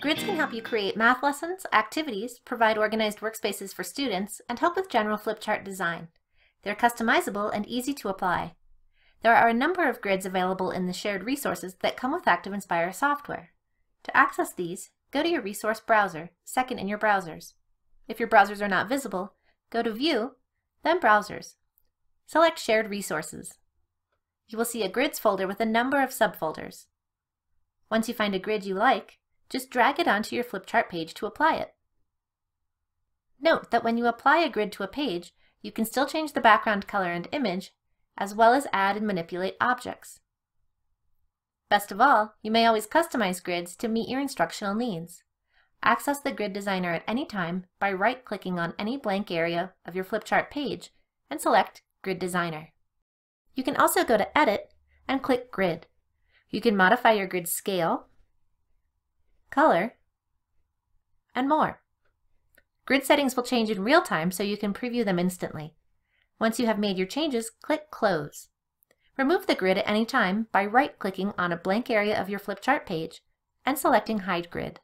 Grids can help you create math lessons, activities, provide organized workspaces for students, and help with general flip chart design. They're customizable and easy to apply. There are a number of grids available in the shared resources that come with ActivInspire software. To access these, go to your resource browser, second in your browsers. If your browsers are not visible, go to View, then Browsers. Select Shared Resources. You will see a Grids folder with a number of subfolders. Once you find a grid you like, just drag it onto your flipchart page to apply it. Note that when you apply a grid to a page, you can still change the background color and image, as well as add and manipulate objects. Best of all, you may always customize grids to meet your instructional needs. Access the Grid Designer at any time by right-clicking on any blank area of your flipchart page and select Grid Designer. You can also go to Edit and click Grid. You can modify your grid scale, color, and more. Grid settings will change in real time so you can preview them instantly. Once you have made your changes, click Close. Remove the grid at any time by right-clicking on a blank area of your flipchart page and selecting Hide Grid.